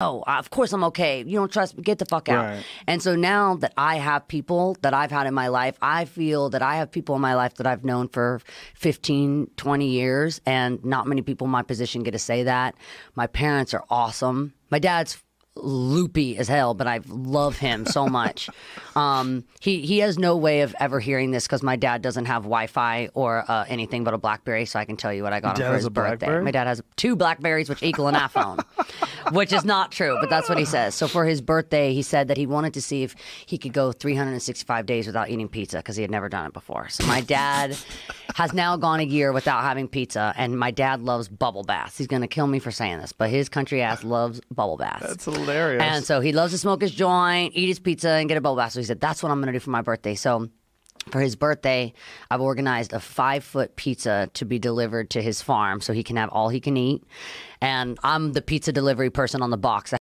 Oh, of course I'm okay. You don't trust me. Get the fuck out. Right. And so now that I have people that I've had in my life, I feel that I have people in my life that I've known for 15, 20 years, and not many people in my position get to say that. My parents are awesome. My dad's loopy as hell, but I love him so much. um, he he has no way of ever hearing this because my dad doesn't have Wi-Fi or uh, anything but a BlackBerry. So I can tell you what I got him for his birthday. My dad has two Blackberries, which equal an iPhone, which is not true, but that's what he says. So for his birthday, he said that he wanted to see if he could go 365 days without eating pizza because he had never done it before. So my dad has now gone a year without having pizza, and my dad loves bubble baths. He's going to kill me for saying this, but his country ass loves bubble baths. That's hilarious. And so he loves to smoke his joint, eat his pizza, and get a bubble bath. So he said, that's what I'm going to do for my birthday. So for his birthday, I've organized a five foot pizza to be delivered to his farm so he can have all he can eat. And I'm the pizza delivery person on the box.